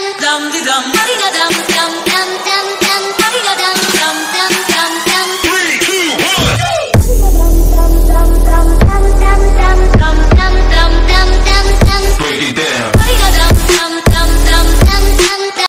dum dum dum dum